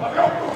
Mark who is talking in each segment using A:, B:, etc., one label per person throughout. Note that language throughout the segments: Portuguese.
A: Valeu!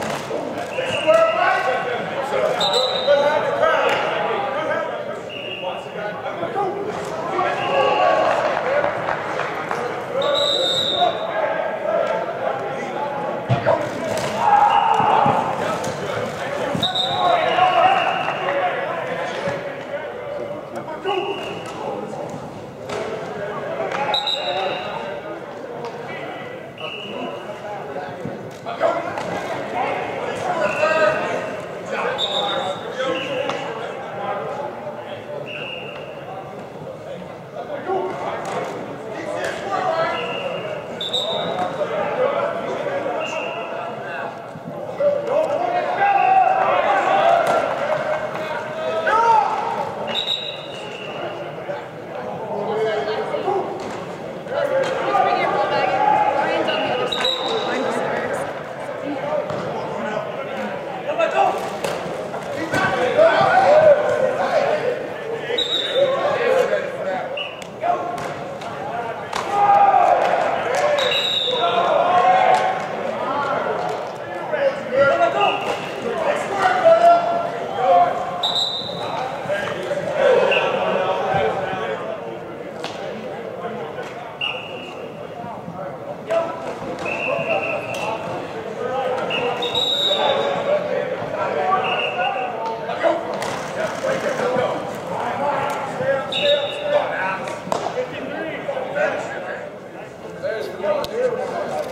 B: Deus.